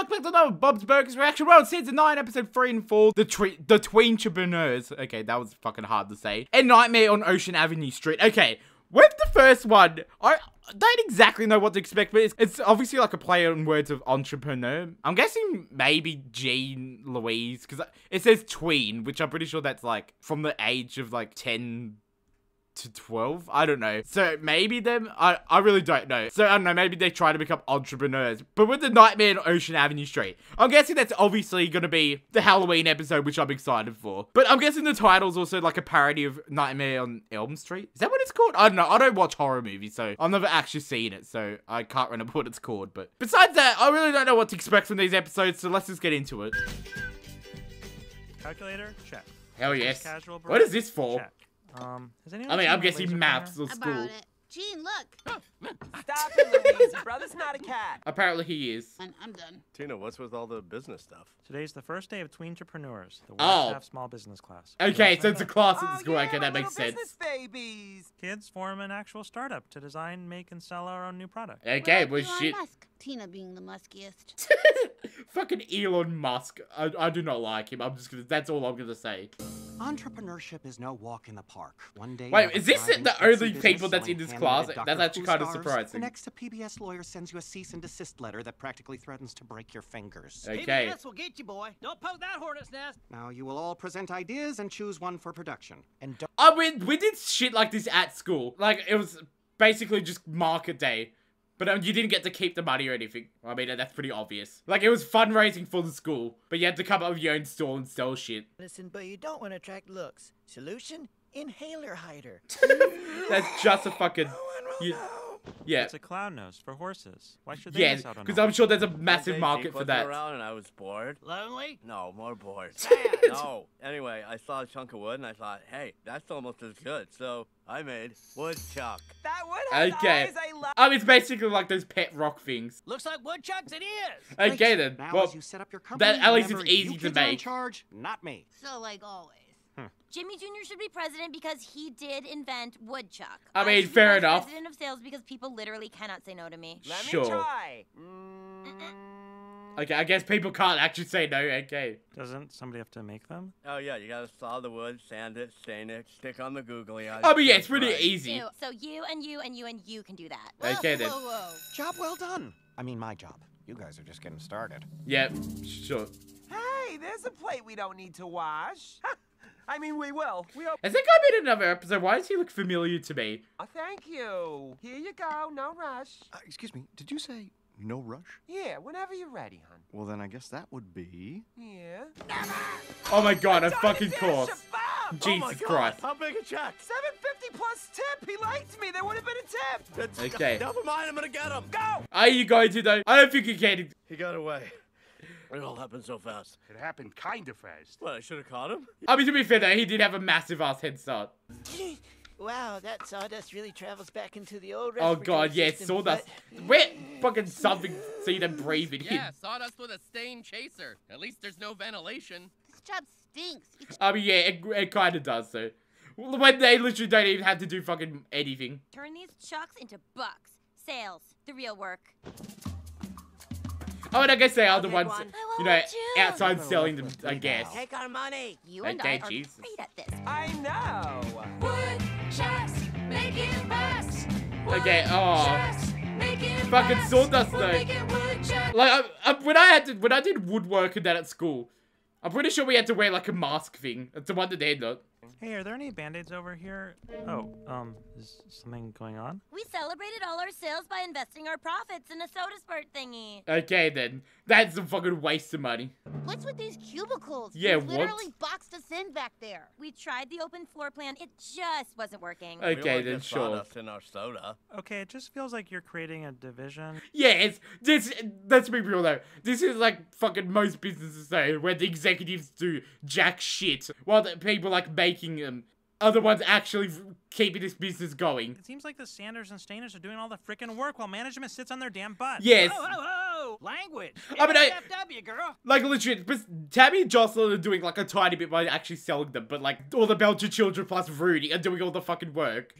welcome back to another Bob's Burgers reaction. Well, season 9, episode 3 and 4, The, tre- the. Okay, that was fucking hard to say. And Nightmare on Ocean Avenue Street. Okay, with the first one, I don't exactly know what to expect, but it's, it's obviously like a play on words of entrepreneur. I'm guessing maybe Gene Louise, because it says tween, which I'm pretty sure that's like from the age of like 10 to 12 i don't know. So maybe them i i really don't know. So i don't know maybe they try to become entrepreneurs but with the nightmare on ocean avenue street i'm guessing that's obviously going to be the halloween episode which i'm excited for. But i'm guessing the title's also like a parody of nightmare on elm street. Is that what it's called? I don't know. I don't watch horror movies so i've never actually seen it so i can't remember what it's called but besides that i really don't know what to expect from these episodes so let's just get into it. Calculator, check. hell yes. Casual what is this for? Check. Um, has anyone i mean i'm guessing maps maths printer? or school About it. Gene, look. Stop it, Louise. Your brother's not a cat. apparently he is I'm, I'm done. Tina, what's with all the business stuff? Today's the first day of Tweentrepreneurs, the Oh. Wagstaff Small Business class. okay so it's a up? class at oh, the school yeah, okay my that makes sense business babies. Kids form an actual startup to design, make, and sell our own new product. Okay, What well, shit. Musk? Tina being the muskiest. Fucking Elon Musk. I, I do not like him. I'm just gonna. That's all I'm gonna say. Entrepreneurship is no walk in the park. One day. Wait, is this the only business people that's in this handmade class? That's actually kinda surprising. The next, a PBS lawyer sends you a cease and desist letter that practically threatens to break your fingers. Okay. PBS will get you, boy. Don't poke that hornet's nest. Now you will all present ideas and choose one for production. And don't. I mean, we did shit like this at school. Like it was basically just market day. But um, you didn't get to keep the money or anything. I mean, that's pretty obvious. Like, it was fundraising for the school, but you had to come up with your own store and sell shit. Listen, but you don't want to attract looks. Solution? Inhaler hider. That's just a fucking... No You- know. Yeah. It's a clown nose for horses. Why should they Yeah, miss out on because I'm sure there's a massive market for that. around and I was bored. Lonely? No, more bored. Sad. no. Anyway, I saw a chunk of wood and I thought, hey, that's almost as good. So I made woodchuck. That wood has Okay. eyes. I love. I mean, it's basically like those pet rock things. Looks like woodchucks. It is. Okay Great. then. Now, Well, as you set up your company, that- at least remember, it's easy you to kids are in make. charge, not me. So, like always. Jimmy Jr. should be president because he did invent woodchuck. I mean, should be fair enough. President of sales because people literally cannot say no to me. Let Sure. me try. Mm. okay, I guess people can't actually say no. Okay. Doesn't somebody have to make them? Oh yeah, you gotta saw the wood, sand it, stain it, stick on the googly eyes. I mean, yeah, it's pretty right. easy. Ew. So you and you and you and you can do that. Okay then. Whoa, whoa. Job well done. I mean, my job. You guys are just getting started. Yeah, sure. Hey, there's a plate we don't need to wash. I mean, we will. We will. Has that guy been in another episode? Why does he look familiar to me? Oh, thank you. Here you go. No rush. Uh, excuse me, did you say no rush? Yeah, whenever you're ready, hon. Well, then I guess that would be. Yeah. Never! Oh my god, of Done fucking it, course. Shabab! Oh my Jesus God, Christ. How big a check? 750 plus tip. He liked me. There would have been a tip. That's, Okay. Never mind, I'm gonna get him. Go. Are you going to though? I don't think you can. He got away. It all happened so fast. It happened kind of fast. Well, I should have caught him. I mean, to be fair though, he did have a massive ass head start. wow, that sawdust really travels back into the old Oh god, yeah, system, sawdust. but- Where fucking something see them don't breathe it in. Yeah, sawdust with a stain chaser. At least there's no ventilation. This job stinks. It's I mean, yeah, it, it kind of does though. When they literally don't even have to do fucking anything. Turn these chucks into bucks. Sales, the real work. Oh, and I guess they are the ones, one. You know, outside selling them, I guess. Take our money. You and Okay, I are Jesus. great at this. I know. Woodchucks making bucks. Okay, oh. Fucking sawdust though. Like, I, I, when I had to, when I did woodwork and that at school, I'm pretty sure we had to wear like a mask thing. It's the one that they're not. Hey, are there any band-aids over here? Oh, um, is something going on? We celebrated all our sales by investing our profits in a soda spurt thingy. Okay then, that's a fucking waste of money. What's with these cubicles? Yeah, You what? literally boxed us in back there. We tried the open floor plan. It just wasn't working. Okay won't then, sure. sawdust in our soda. Okay, it just feels like you're creating a division. Yes, this. Let's be real though. This is like fucking most businesses though, where the executives do jack shit, while the people like making them are the ones actually keeping this business going. It seems like the Sanders and Stainers are doing all the freaking work while management sits on their damn butt. Yes, Whoa, whoa, whoa. Language. I mean, I- NSFW, girl. like legit. But Tabby and Jocelyn are doing like a tiny bit by actually selling them, but like all the Belcher children plus Rudy are doing all the fucking work.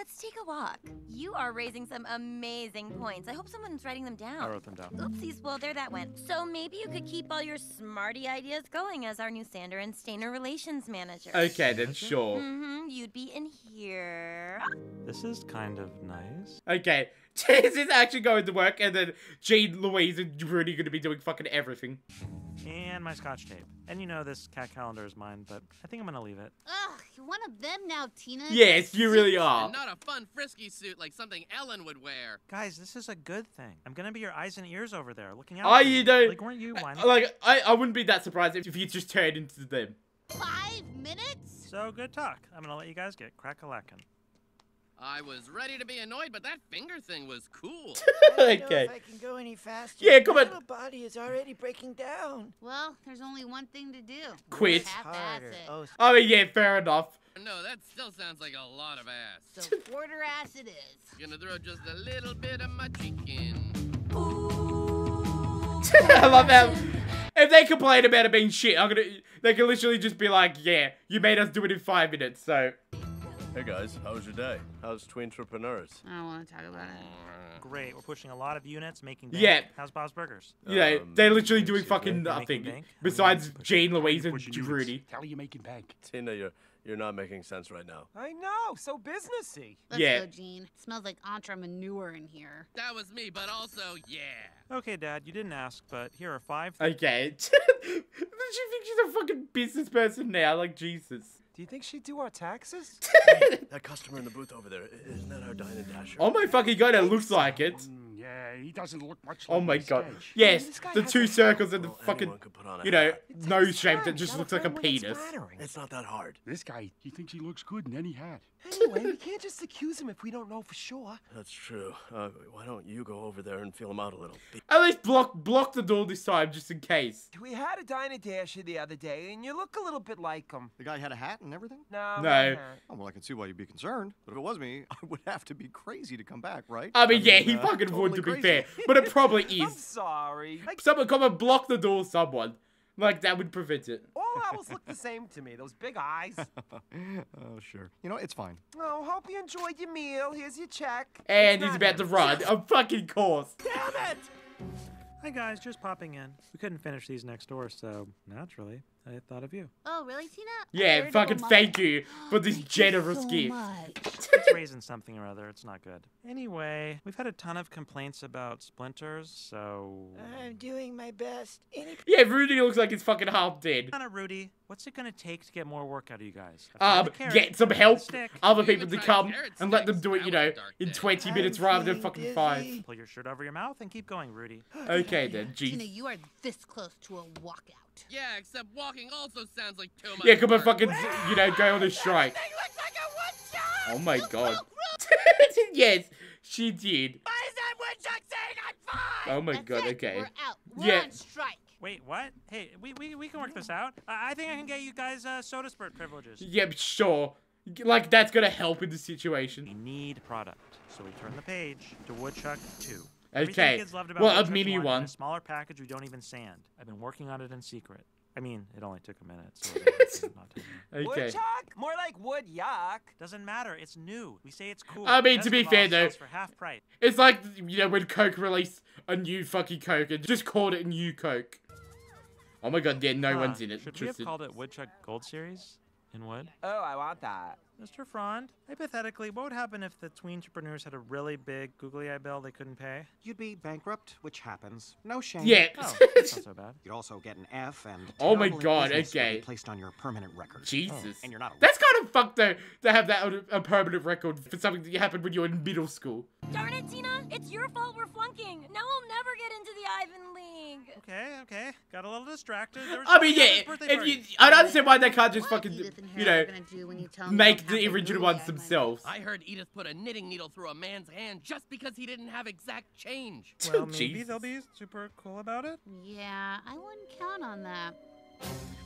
So, Let's take a walk. You are raising some amazing points. I hope someone's writing them down. I wrote them down. Oopsies, well, there that went. So maybe you could keep all your smarty ideas going as our new Sander and Stainer relations manager. Okay, then sure. Mm-hmm, you'd be in here. This is kind of nice. Okay, this is actually going to work, and then Gene, Louise, and Rudy going to be doing fucking everything. And my scotch tape. And you know this cat calendar is mine, but I think I'm gonna leave it. Ugh, you're one of them now, Tina. Yes, you really are. And not a fun frisky suit like something Ellen would wear. Guys, this is a good thing. I'm gonna be your eyes and ears over there, looking out. Are for you though? Like, weren't you? Why not? Like, I, I wouldn't be that surprised if, if you just turned into them. Five minutes? So good talk. I'm gonna let you guys get crack a lackin'. I was ready to be annoyed, but that finger thing was cool. I don't know okay. if I can go any faster. Yeah, come My on. little body is already breaking down. Well, there's only one thing to do. Quit. Half-ass Oh, I mean, oh, yeah, fair enough. no, that still sounds like a lot of ass. So quarter ass it is. Gonna throw just a little bit of my cheek in. I love how if they complain about it being shit, I'm gonna they can literally just be like, yeah, you made us do it in five minutes, so Hey guys, how was your day? How's Twin Entrepreneurs? I don't want to talk about it. Great. We're pushing a lot of units, making bank. Yeah. How's Bob's Burgers? Yeah, Um, they're literally doing fucking You're nothing bank? besides Gene, Louise, and Pushing units. Rudy. Tell you making bank. Tina, you're you're not making sense right now. I know, so businessy. Let's Yeah. go, Gene. smells like entre manure in here. That was me, but also, yeah. Okay, Dad, you didn't ask, but here are five. Okay. Does she think she's a fucking business person now? Like Jesus. Do you think she'd do our taxes? That customer in the booth over there, i- isn't that our Dine and Dasher? Oh my fucking god, it looks like it. Mm, yeah, he doesn't look much Oh my god. sketch. Yes, this the two circles and the Well, fucking, could put on a you know, hat. nose shape that just looks like a find it's penis. flattering. It's not that hard. This guy, he thinks he looks good in any hat. Anyway, we can't just accuse him if we don't know for sure. That's true. Uh, why don't you go over there and feel him out a little? Be- At least block block the door this time, just in case. We had a Diner Dasher the other day, and you look a little bit like him. The guy had a hat and everything? No. No. Oh, well, I can see why you'd be concerned. But if it was me, I would have to be crazy to come back, right? I mean, yeah, he uh, fucking would, totally to be crazy. fair. But it probably I'm is. sorry. Like, Someone come and block the door, someone. Like, that would prevent it. all owls look the same to me. Those big eyes. oh, sure. You know, it's fine. Oh, hope you enjoyed your meal. Here's your check. And It's he's not about to run. A fucking course. Damn it! Hi guys, just popping in. We couldn't finish these next door, so naturally, I thought of you. Oh, really, Tina? Yeah, third fucking thank you for this generous so gift. much. It's raising something or other. It's not good. Anyway, we've had a ton of complaints about splinters, so. I'm doing my best. Any Yeah, Rudy looks like he's fucking half dead. Anna, Rudy, what's it gonna take to get more work out of you guys? Um, get some I found the help, other people to come, and let them do it, you know, in 20 I'm minutes rather than feeling fucking five. Pull your shirt over your mouth and keep going, Rudy. Okay then, Tina, you are this close to a walkout. Yeah, except walking also sounds like too much Yeah, come on, work. fucking, you know, go on a strike. looks like a one shot! Oh my god. yes, she did. Why is that one shot saying I'm fine? Oh my That's god, it. okay. We're out. We're Yeah. on strike. Wait, what? Hey, we, we, we can work this out. I, I think I can get you guys uh, soda spurt privileges. Yep, sure. Like, that's gonna help in the situation. We need product, so we turn the page to Woodchuck 2. Everything Okay. kids loved about Well, of Woodchuck mini 1. A smaller package we don't even sand. I've been working on it in secret. I mean, it only took a minute, so it's not taking long. Okay. Woodchuck? More like wood yuck. Doesn't matter. It's new. We say it's cool. I mean, to be fair, though- sells for half price. It's like, you know, when Coke released a new fucking Coke and just called it New Coke. Oh my god, yeah, no Huh, one's in it. Should we have called it Woodchuck Gold Series in wood? Oh, I want that. Mr. Frond, hypothetically, what would happen if the tween entrepreneurs had a really big googly eye bill they couldn't pay? You'd be bankrupt, which happens. No shame. Yeah. Oh, that's not so bad. You'd also get an F and Oh my God, business okay. placed on your permanent record. Jesus. And you're not a That's kind of fucked though, to have that on a a permanent record for something that happened when you were in middle school. Darn it, Tina! It's your fault we're flunking. Now we'll never get into the Ivy League. Okay, okay. Got a little distracted. There was I mean, yeah, at his birthday if you, I don't understand why they can't just What fucking, you Harry know, are gonna do when you tell them make they the original ones themselves. I heard Edith put a knitting needle through a man's hand just because he didn't have exact change. Well, maybe they'll be super cool about it. Yeah, I wouldn't count on that.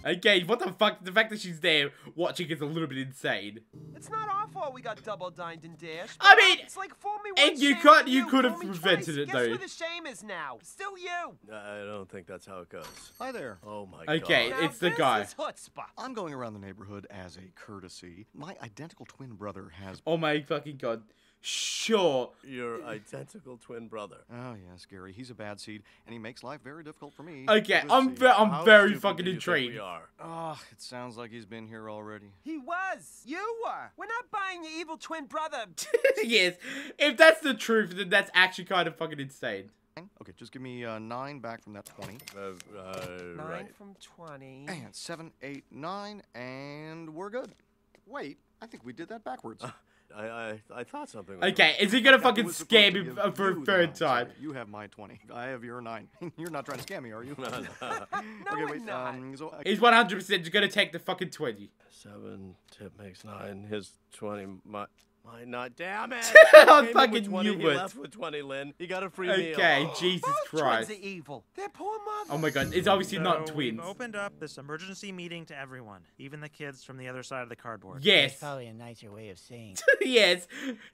Okay, what the fuck? The fact that she's there watching is a little bit insane. It's not our fault we got double dined and dashed. I mean, it's like fool me and you shame can't- you could have prevented twice. it, Guess though. where the shame is now? Still you. I don't think that's how it goes. Hi there. Oh my Okay, god. Okay, it's the this guy. is. I'm going around the neighborhood as a courtesy. My identical twin brother has. Oh my fucking god. Sure. Your identical twin brother. Oh yes, Gary. He's a bad seed, and he makes life very difficult for me. Okay, Good I'm seed. ve- I'm How very fucking do you think intrigued. We are. Ah, it sounds like he's been here already. He was. You were. We're not buying your evil twin brother. yes. If that's the truth, then that's actually kind of fucking insane. Okay, just give me uh, nine back from that twenty. Uh, uh, Nine right. from twenty. And seven, eight, nine, and we're good. Wait, I think we did that backwards. I, I I thought something. Was Okay, is he gonna That fucking scam to him give uh, for a third nine. Sorry, time? You have my twenty. I have your nine. You're not trying to scam me, are you? No, no. No, okay, we're wait. not. Um, so I- He's 100% gonna take the fucking 20. Seven tip makes nine. His twenty. My my not. Damn it! I Came in fucking with 20, he left with twenty. Lynn, he got a free meal. Okay, Jesus Both Christ. twins are evil. They're poor mother. Oh my god, it's obviously not So twins. We've opened up this emergency meeting to everyone, even the kids from the other side of the cardboard. Yes. That's probably a nicer way of saying. yes.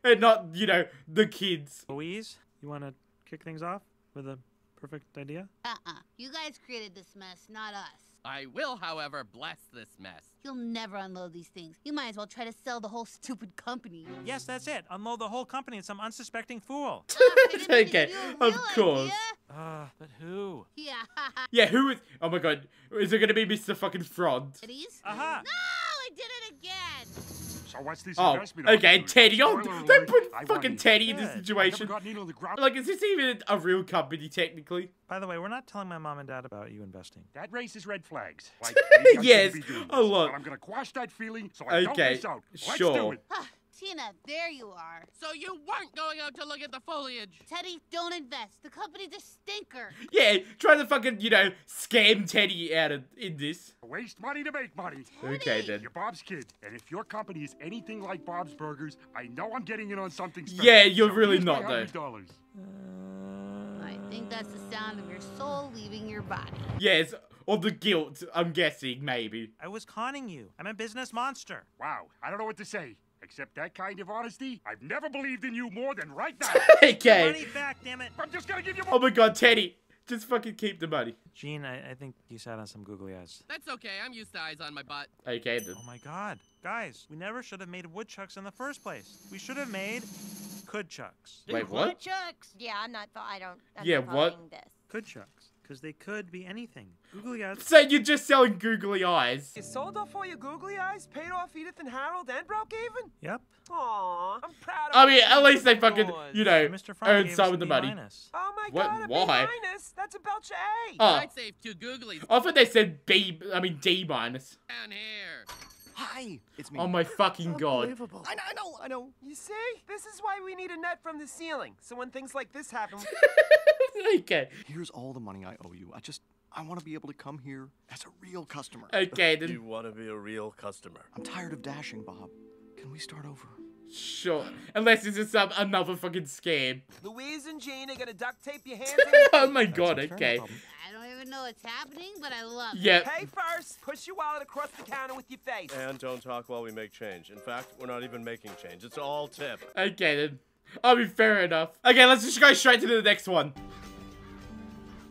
And not, you know, the kids. Louise, you want to kick things off with a perfect idea? Uh-uh. You guys created this mess, not us. I will, however, bless this mess. You'll never unload these things. You might as well try to sell the whole stupid company. Yes, that's it. Unload the whole company on some unsuspecting fool. Ah, figured Okay, of course. idea. Ah, but who? Yeah. Yeah, who is. Oh my god. Is it gonna be Mr. fucking Frond? Teddy's? Aha! No, I did it again. So what's this Oh, okay. Teddy. Oh, Spoiler they alert, put I fucking won. Teddy in this situation. never got needle in the ground. Like, is this even a real company, technically? By the way, we're not telling my mom and dad about you investing. That raises red flags. Like, maybe I shouldn't Yes, a lot. But I'm gonna quash that feeling so I don't Okay, miss out. Let's sure. do it. Tina, there you are. So you weren't going out to look at the foliage. Teddy, don't invest. The company's a stinker. Yeah, try to fucking, you know, scam Teddy out of in this. Waste money to make money. Okay, then. You're Bob's kid, and if your company is anything like Bob's Burgers, I know I'm getting in on something special. Yeah, you're So really not, though. $100. Uh, I think that's the sound of your soul leaving your body. Yes, or the guilt, I'm guessing, maybe. I was conning you. I'm a business monster. Wow, I don't know what to say. Except that kind of honesty, I've never believed in you more than right now. okay. Money back, damn it. I'm just gonna give you Oh more. my god, Teddy. Just fucking keep the money. Gene, I, I think you sat on some googly eyes. That's okay. I'm used to eyes on my butt. Okay, then. Oh my god. Guys, we never should have made woodchucks in the first place. We should have made coodchucks. Wait, what? Chucks. Yeah, I'm not. I don't. I'm Yeah, not what? following This. Coodchucks. Because they could be anything. Googly eyes. So you're just selling googly eyes? You sold off all your googly eyes, paid off Edith and Harold, and broke even? Yep. Aw, I'm proud of I mean, at least they fucking, Yours. you know, Mr. Frank earn some of the money. minus. Oh my What- god, a B why? minus. That's about your A. Oh, I'd save two googlies I thought they said B, I mean D minus. down here. Hi, it's me. Oh my fucking god. Unbelievable. I know, I know, I know. You see? This is why we need a net from the ceiling. So when things like this happen, okay, Here's all the money I owe you. I just, I want to be able to come here as a real customer. okay, then. You want to be a real customer. I'm tired of dashing, Bob. Can we start over? Sure. Unless this is some another fucking scam. Louise and Gene are gonna duct tape your hands oh my god, okay, no okay. problem. I don't even know what's happening, but I love it. Yep. Pay first. Push your wallet across the counter with your face. And don't talk while we make change. In fact, we're not even making change. It's all tip. Okay then. I'll be fair enough. Okay, let's just go straight to the next one.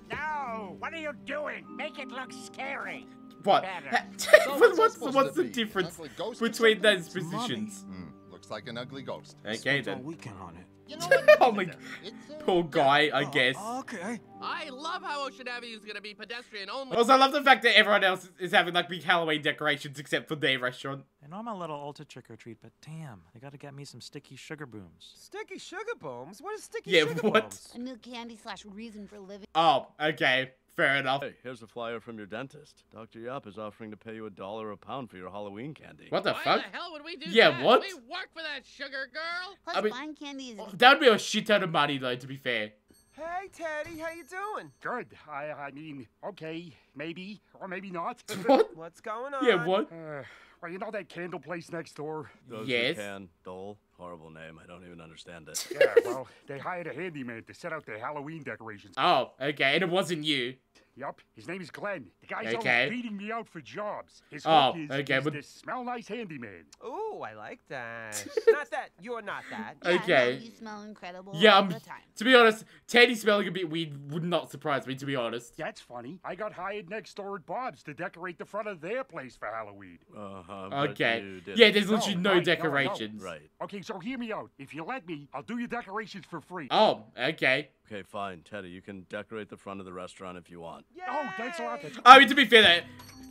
No, what are you doing? Make it look scary. What? Better. What- what's what's the difference between those positions? Hmm, looks like an ugly ghost. Okay then. weekend on it. You know what? Oh my, a poor guy, I guess. Oh, okay. I love how Ocean Avenue is gonna be pedestrian only. Also, I love the fact that everyone else is having like big Halloween decorations except for their restaurant. I know I'm a little old to trick or treat, but damn, they gotta get me some sticky sugar booms. Sticky sugar booms? What is sticky Yeah, sugar what? booms? A new candy slash reason for living. Oh, okay, fair enough. Hey, here's a flyer from your dentist. Dr. Yap is offering to pay you a dollar a pound for your Halloween candy. What the Why fuck? the hell would we do Yeah, that? what? We work for that sugar girl. Plus, I mean- buying candy is. That would be a shit ton of money though, to be fair. Hey, Teddy, how you doing? Good. I, I mean, okay, maybe or maybe not. What? What's going on? Yeah, what? Uh, well, you know that candle place next door? Those Yes. who can. Dole. Horrible name. I don't even understand it. Yeah, well, they hired a handyman to set out their Halloween decorations. Oh, okay, and it wasn't you. Yep, his name is Glenn. The guy's Okay. always beating me out for jobs. His Oh, hook is okay, he's but- this smell nice handyman. Ooh, I like that. not that. You're not that. Yeah, no, Okay. you smell incredible Yeah, all um, the time. to be honest, Teddy smelling a bit weird would not surprise me, to be honest. That's funny. I got hired next door at Bob's to decorate the front of their place for Halloween. Uh-huh. Okay. Yeah, there's literally no, right, no, no. decorations. Right. Okay, so hear me out. If you let me, I'll do your decorations for free. Oh, okay. Okay, fine, Teddy. You can decorate the front of the restaurant if you want. Oh, thanks a lot. I mean, to be fair, though,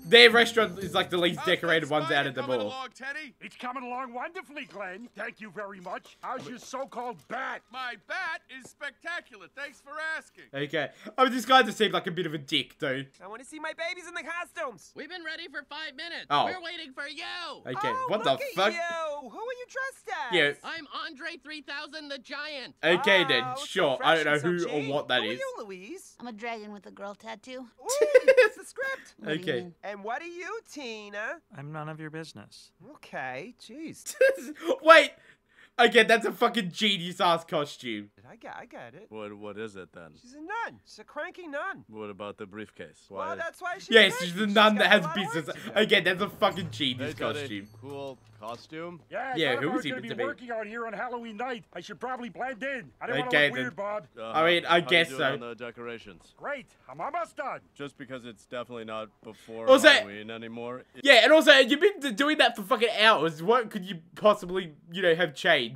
their restaurant is like the least decorated ones out of them all. Teddy? It's coming along wonderfully, Glenn. Thank you very much. How's your so-called bat? My bat is spectacular. Thanks for asking. Okay. Oh, mean, this guy just seemed like a bit of a dick, dude. I want to see my babies in the costumes. We've been ready for five minutes. Oh. We're waiting for you. Okay, Oh, what the at fuck? You. Who are you dressed as? Yeah. I'm Andre 3000 the Giant. Okay, then, Oh, so sure. I don't know who so or what that Who is. are you, Louise? I'm a dragon with a girl tattoo. Ooh, that's the script. What do you Okay. mean? And what are you, Tina? I'm none of your business. Okay, jeez. Wait! Again, that's a fucking genius ass costume. I get, I get it. What What is it then? She's a nun. She's a cranky nun. What about the briefcase? Why? Well, that's why she's Yes, cranky. she's the nun got that has lot of work business. Again, that's a fucking genius Teddy, costume. Cool costume. Yeah, I Yeah, thought who if I was was he going to to be be? working out here on Halloween night, I should probably blend in. I don't want to look weird, then. Bob. Uh, I mean, I How you guess doing so. on the decorations. Great, I'm almost done. Just because it's definitely not before Also- Halloween anymore. Yeah, and also, you've been doing that for fucking hours. What could you possibly, you know, have changed?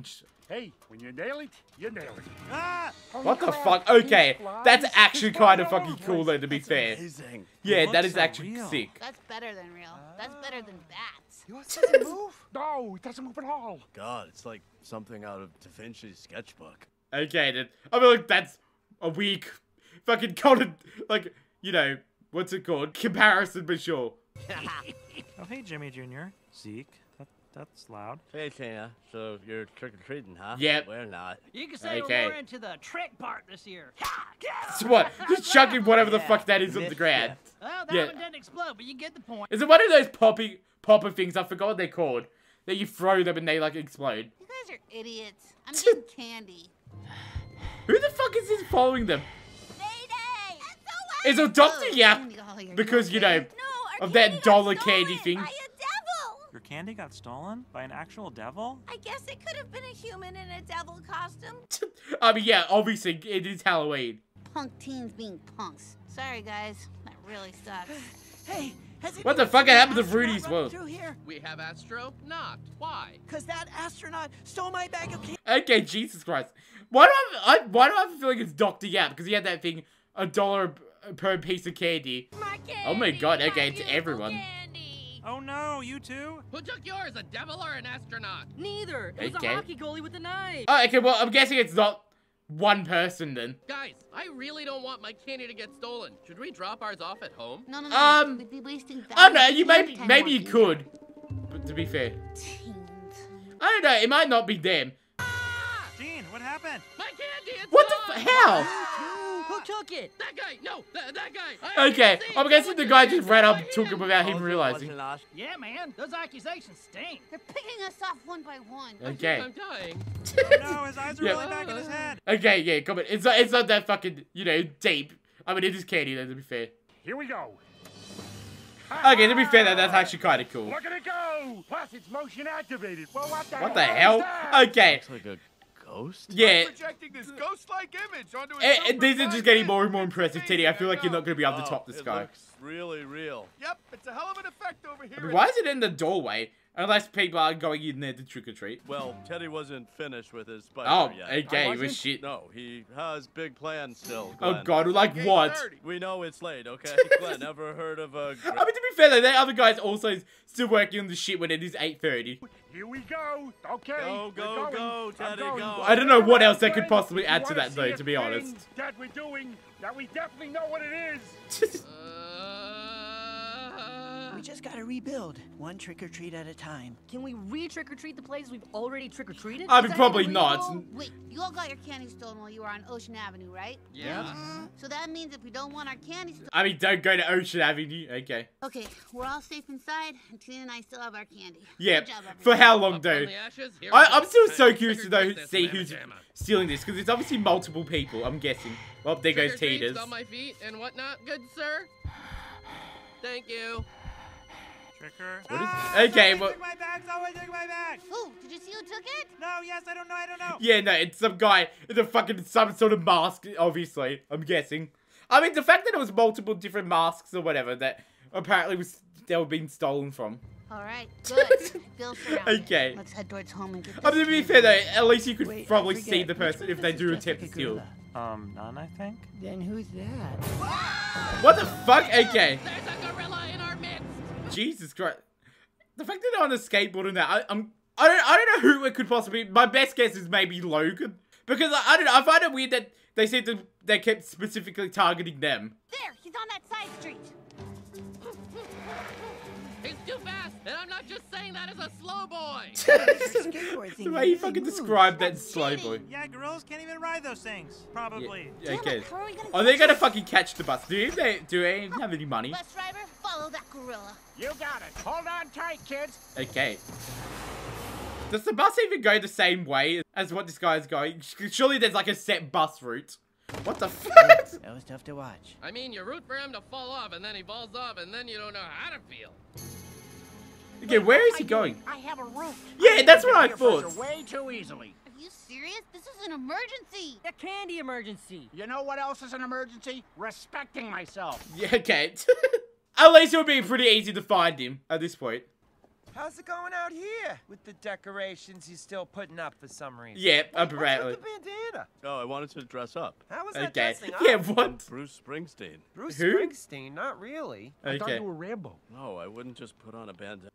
Hey, when you nail it, you nail it. Ah! What the crap, fuck? Okay, that's actually kind of fucking cool, though, to be fair. Amazing. Yeah, It that looks is so actually real. sick. That's better than real. That's better than bats. Yours doesn't move. No, it doesn't move at all. God, it's like something out of Da Vinci's sketchbook. Okay, then. I mean, like, that's a weak fucking con- like, you know, what's it called? Comparison, but sure. Oh, hey, Jimmy Jr. Zeke. That, that's loud. Hey, Tina. So you're trick or treating, huh? Yep. We're not. You can say Okay. we're more into the trick part this year. So what? Just chucking whatever the fuck that is on the ground. Well, that Yeah. one didn't explode, but you get the point. Is it one of those poppy popper things? I forgot what they're called. That you throw them and they like explode. You guys are idiots. I'm getting candy. Who the fuck is this following them? Mayday! It's a Doctor Oh, Yap oh, because you know No, of that dollar candy thing. By a devil! Your candy got stolen by an actual devil? I guess it could have been a human in a devil costume. I mean, yeah, obviously it is Halloween. Punk teens being punks. Sorry, guys. That really sucks. Hey, has What the fuck happened to an Rudy's astronaut running world? Through here? We have Astro not. Why? Cause that astronaut stole my bag of candy. Okay, Jesus Christ. Why do I, I why do I have a feeling it's Doctor Yap? Because he had that thing, a dollar per piece of candy. My candy! Oh my god, my okay, it's everyone. Candy. Oh no, you too? Who took yours, a devil or an astronaut? Neither. It was Okay. a hockey goalie with a knife. Oh, okay, well, I'm guessing it's not one person then. Guys, I really don't want my candy to get stolen. Should we drop ours off at home? No, no, no. Um, We'd be wasting Oh no, you maybe maybe you could. But to be fair, I don't know. It might not be them. Gene, what happened? My candy! It's What the gone! f- how? Who took it? That guy! No, that, that guy! I Okay, haven't I'm guessing the guy just ran up and took him without him oh, realizing. Yeah, man. Those accusations stink. They're picking us off one by one. Okay. I'm dying. Oh no, his eyes are Yeah. rolling back in his head. Okay, yeah, come on. It's not, it's not that fucking, you know, deep. I mean, it is candy, though, to be fair. Here we go. Okay, to be fair, that, that's actually kind of cool. Look at it go! Plus, it's motion activated. Well, what the What the hell? hell? is that? Okay, Looks like a ghost. yeah. Projecting this ghost-like image onto a eh, these are just getting more and more impressive, Teddy. I feel like you're not going to be able to top this guy. really real. Yep, it's a hell of an effect over here. I mean, why is it in the doorway? Unless people are going in there to trick or treat. Well, Teddy wasn't finished with his spider Oh, yet. okay, I it was wasn't? shit. No, he has big plans still. Oh Glenn. god, like Gate what? 30. We know it's late, okay? Glenn, never heard of a. I mean, to be fair though, that other guy's also still working on the shit when it is 8.30. Here we go. Okay. Go, go, go, I'm Teddy, go. I don't know what else they could possibly add to that, though, to be honest. That we're doing, that we definitely know what it is. We just gotta rebuild, one trick or treat at a time. Can we re-trick or treat the places we've already trick or treated? I mean, probably not. Wait, you all got your candy stolen while you were on Ocean Avenue, right? Yeah. Uh-huh. So that means if we don't want our candy stolen. I mean, don't go to Ocean Avenue. Okay. Okay, we're all safe inside, and Tina and I still have our candy. Yeah. Job. For how long, Up though? ashes, I, I'm still so curious to know, see who's jamma. stealing this, because it's obviously multiple people. I'm guessing. Well, there goes Trick or treats Tina's. on my feet and whatnot, good sir. Thank you. Tricker. What is- okay, well, my bag! Someone took my bag! Ooh, did you see who took it? No, yes, I don't know, I don't know. yeah, no, it's some guy in a fucking some sort of mask. Obviously, I'm guessing. I mean, the fact that it was multiple different masks or whatever that apparently was they were being stolen from. All right, good. Feel surrounded. Okay. Let's head towards home and get I mean, this to be fair though, at least you could Wait, probably see the person if they of do attempt like to a steal. Um, none, I think. Then who's that? What the fuck? Okay. There's a gorilla in our midst. Jesus Christ. The fact that they're on a skateboard and that, I, I'm, I don't, I don't know who it could possibly. Be. My best guess is maybe Logan, because I, I don't know. I find it weird that they said to, they kept specifically targeting them. There, he's on that side street. He's too fast, and I'm not just saying that as a slow boy. skateboard thing the way you fucking moves. described that That's slow boy. Yeah, gorillas can't even ride those things. Probably. Yeah, okay. it, how are we gonna Are they gonna fucking catch the bus? Do they? Do they have any money? Bus driver, follow that gorilla. You got it. Hold on tight, kids. Okay. Does the bus even go the same way as what this guy's going? Surely there's like a set bus route. What the fuck? That was tough to watch. I mean, you root for him to fall off, and then he falls off, and then you don't know how to feel. Okay, where is he going? I have a route. Yeah, that's what I Get here thought. Way too easily. Are you serious? This is an emergency. A candy emergency. You know what else is an emergency? Respecting myself. Yeah, okay. At least it would be pretty easy to find him at this point. How's it going out here with the decorations he's still putting up for some reason? Yeah, What's apparently. with the bandana? Oh, I wanted to dress up. How was that Okay. dressing Yeah, up? what? Bruce Springsteen. Bruce Who? Springsteen? Not really. I thought you were Rambo. No, I wouldn't just put on a bandana.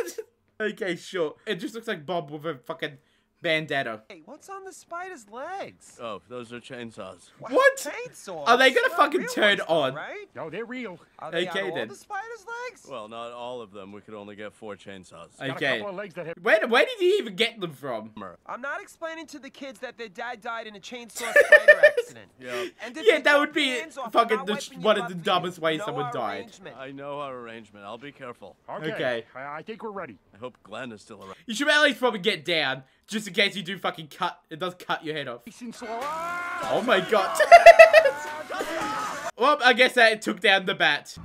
okay, sure. It just looks like Bob with a fucking bandana. Hey, what's on the spider's legs? Oh, those are chainsaws. Wow, What? Chainsaws? Are they gonna Not fucking real turn ones, though, on? Right? No, they're real. Are they Okay, on all then. the spider's legs? Well, not all of them. We could only get four chainsaws. Got a Okay. legs that have. Where, where did he even get them from? I'm not explaining to the kids that their dad died in a chainsaw spider accident. Yeah. And Yeah, that would be your hands off, I'm fucking the, one of the dumbest ways Know someone our died. I know our arrangement. I'll be careful. Okay. Okay. I, I think we're ready. I hope Glenn is still around. You should at least probably get down, just in case you do fucking cut. It does cut your head off. Nice and slow. Oh my god. well, I guess that took down the bat.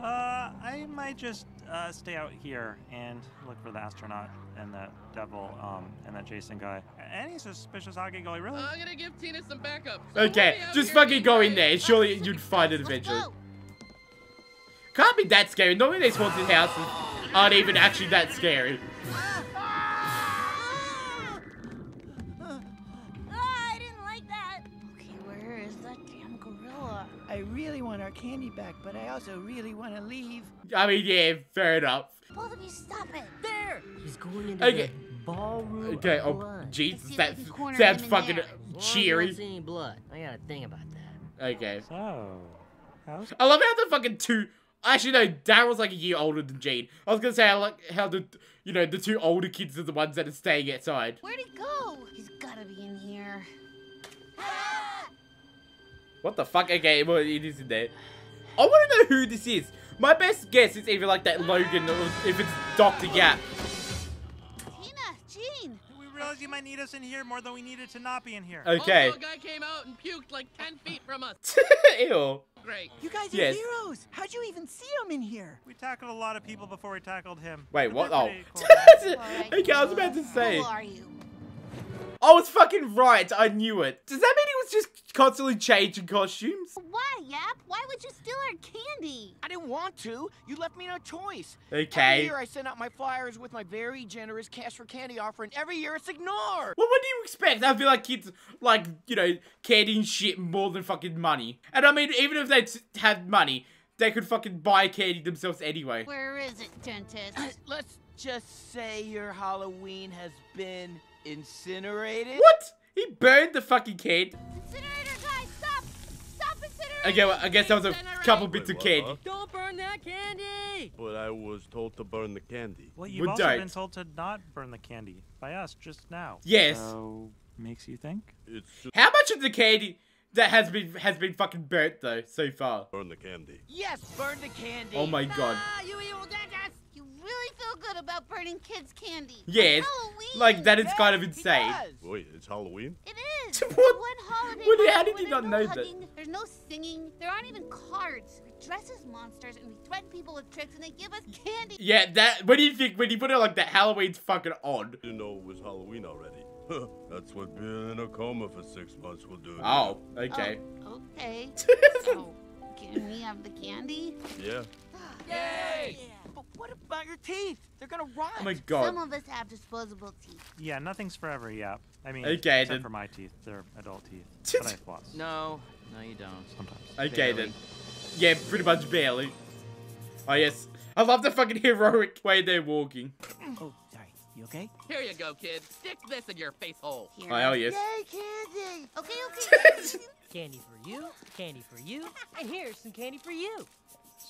Uh, I might just uh, stay out here and look for the astronaut and that devil, um, and that Jason guy. Any suspicious hockey goalie, really? I'm gonna give Tina some backup. So Okay, we'll be out just fucking go in brave. there. Surely you'd find it eventually. Can't be that scary. Normally these haunted houses aren't even actually that scary. Really want our candy back, but I also really want to leave. I mean, yeah, fair enough. Both of you stop it. There. He's going into Okay. the ballroom Okay, of oh, blood. Jesus, see that we can corner sounds him in fucking there. As long as you cheery. don't see any blood. I gotta think about that. Okay. So, how's I love how the fucking two. Actually, no, Daryl's like a year older than Gene. I was gonna say I like how the you know the two older kids are the ones that are staying outside. Where'd he go? He's gotta be in here. Ah! What the fuck? Okay, well it is in there. I want to know who this is. My best guess is either like that Logan or if it's Doctor Gap. Tina, Gene. We realize you might need us in here more than we needed to not be in here. Okay. Also, a guy came out and puked like 10 feet from us. Ew. Great. You guys are Yes. heroes. How'd you even see him in here? We tackled a lot of people before we tackled him. Wait, what? Oh. pretty cool. All right, okay, I was about to say. Who are you? I was fucking right. I knew it. Does that mean he was just constantly changing costumes? Why, Yap? Why would you steal our candy? I didn't want to. You left me no choice. Okay. Every year I send out my flyers with my very generous cash for candy offer, and every year it's ignored. Well, what do you expect? I feel like kids like, you know, candy and shit more than fucking money. And I mean, even if they t- had money, they could fucking buy candy themselves anyway. Where is it, dentist? Let's just say your Halloween has been incinerated. What? He burned the fucking kid? Incinerator guy, stop! Stop incinerator! Okay, well, I guess that was a couple bits of Wait, candy. Don't burn that candy! But I was told to burn the candy. Well, you've But also don't. been told to not burn the candy by us just now. Yes. So makes you think? It's just How much of the candy that has been has been fucking burnt though so far? burn the candy. Yes, burn the candy. Oh my god. Ah, you evil jackass! You really feel good about burning kids' candy. Yes. Halloween. Like that is kind of insane. does. Wait, it's Halloween? It is. What? The One holiday. What- how did you not know no that? There's no singing. There aren't even cards. We dress as monsters and we threaten people with tricks, and they give us candy. Yeah, that. What do you think when you put it like that? Halloween's fucking odd. Didn't know it was Halloween already. That's what being in a coma for six months will do. Oh, okay. Oh, okay. so, oh, can we have the candy? you. Yeah. Yay! But what about your teeth? They're gonna rot. Oh my god. Some of us have disposable teeth. Yeah, nothing's forever. Yeah. I mean, Okay, except then. for my teeth, they're adult teeth, but I floss No, no, you don't. sometimes. Okay Barely. then. Yeah, pretty much barely. Oh yes. I love the fucking heroic way they're walking. Oh, sorry. You okay? Here you go, kid. Stick this in your face hole. Here. Oh hell yes. Yay, candy! Okay, okay. Candy for you, candy for you, and here's some candy for you.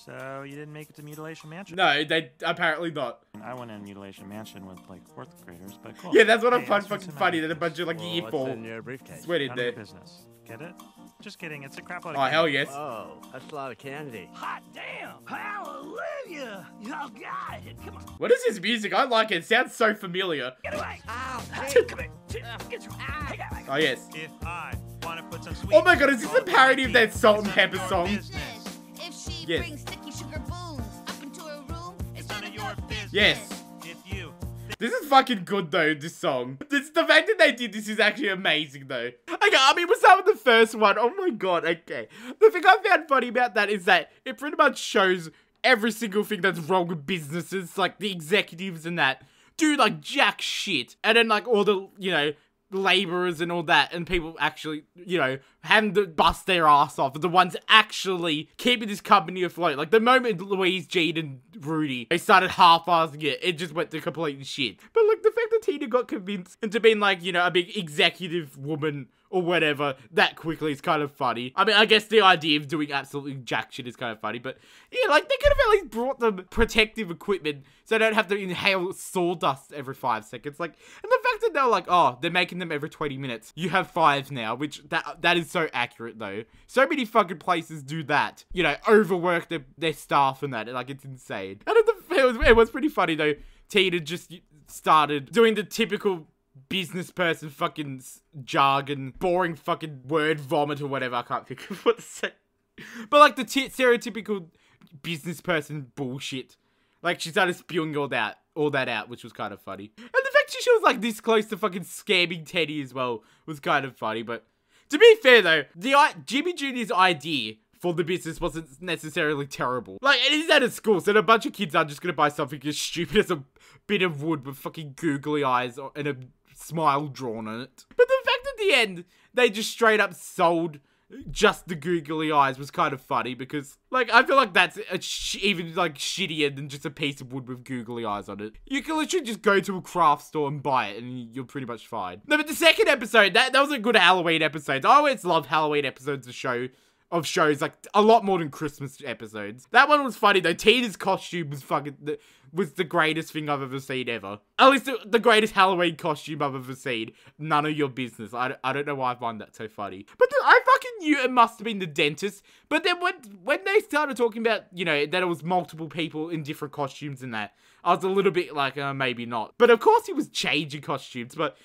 So you didn't make it to Mutilation Mansion? No, they apparently not. I went in Mutilation Mansion with like fourth graders, but cool. Yeah, that's what I Hey, find ask fucking funny. That a bunch of like Well, year four in your briefcase? sweat in None of your there. business. Get it? Just kidding. It's a crap load of Oh hell yes. Oh, that's a lot of candy. Hot damn! Hallelujah! Oh God! Come on, What is this music? I like it. It sounds so familiar. get away! Ow, Hey, come here! Uh, get your- Take that. Oh yes. If I want to put some sweet Oh my god, is this a parody of that Salt-N-Pepa song? Business. If she Yes. brings sticky sugar booms up into her room, it's none none of of your your business. business. Yes. If you This is fucking good though, this song. This, the fact that they did this is actually amazing though. Okay, I mean, we'll start with the first one. Oh my god, okay. The thing I found funny about that is that it pretty much shows every single thing that's wrong with businesses, like the executives and that, do like jack shit. And then like all the, you know, laborers and all that, and people actually, you know, to bust their ass off, are the ones actually keeping this company afloat. Like the moment Louise, Jade, and Rudy they started half-assing it, it just went to complete shit. But like the fact that Tina got convinced into being like, you know, a big executive woman or whatever that quickly is kind of funny. I mean, I guess the idea of doing absolutely jack shit is kind of funny, but yeah, like they could have at least brought them protective equipment so they don't have to inhale sawdust every five seconds. Like, and the fact that they're like, oh, they're making them every 20 minutes. You have five now, which that that is so accurate though. So many fucking places do that. You know, overwork their, their staff and that. Like, it's insane. And it, was, it was pretty funny though. Tina just started doing the typical business person fucking jargon, boring fucking word vomit or whatever. I can't think of what to say. But like the stereotypical business person bullshit. Like she started spewing all that, all that out, which was kind of funny. And the fact she was like this close to fucking scamming Teddy as well was kind of funny. But to be fair though, the Jimmy Jr.'s idea for the business wasn't necessarily terrible. Like it is at a school, so a bunch of kids are just gonna buy something as stupid as a bit of wood with fucking googly eyes and a smile drawn on it. But the fact at the end they just straight up sold just the googly eyes was kind of funny because like I feel like that's even like shittier than just a piece of wood with googly eyes on it. You can literally just go to a craft store and buy it and you're pretty much fine. No, but the second episode that that was a good Halloween episode. I always love Halloween episodes of the show of shows like a lot more than Christmas episodes. That one was funny though. Tina's costume was fucking the, was the greatest thing I've ever seen ever. At least the, the greatest Halloween costume I've ever seen. None of your business. I, I don't know why I find that so funny. But the, I fucking knew it must have been the dentist. But then when when they started talking about you know that it was multiple people in different costumes and that, I was a little bit like uh, maybe not. But of course he was changing costumes. But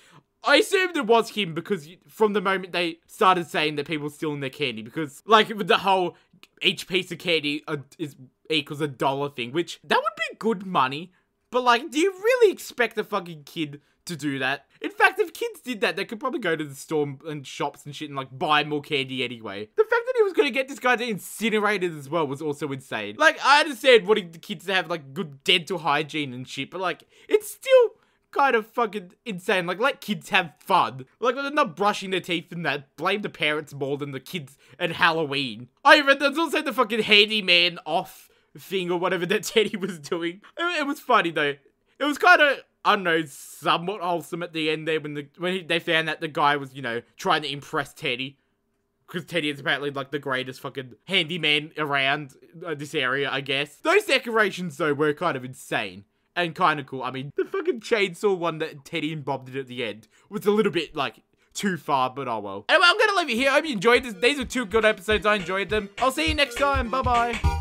I assumed it was him because from the moment they started saying that people stealing their candy, because like with the whole each piece of candy is equals a dollar thing, which that would be good money. But like, do you really expect a fucking kid to do that? In fact, if kids did that, they could probably go to the store and shops and shit and like buy more candy anyway. The fact that he was gonna get this guy to incinerate it as well was also insane. Like, I understand wanting the kids to have like good dental hygiene and shit, but like, it's still kind of fucking insane. Like, let kids have fun. Like, they're not brushing their teeth and that, blame the parents more than the kids and Halloween. I even, there's also the fucking handyman off thing or whatever that Teddy was doing. It, it was funny though. It was kind of, I don't know, somewhat wholesome at the end there when the when he, they found that the guy was, you know, trying to impress Teddy. because Teddy is apparently like the greatest fucking handyman around uh, this area, I guess. Those decorations though were kind of insane and kind of cool. I mean, the fucking chainsaw one that Teddy and Bob did at the end was a little bit like too far, but oh well. Anyway, I'm gonna leave it here. I hope you enjoyed this. These are two good episodes. I enjoyed them. I'll see you next time. Bye bye.